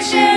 situation.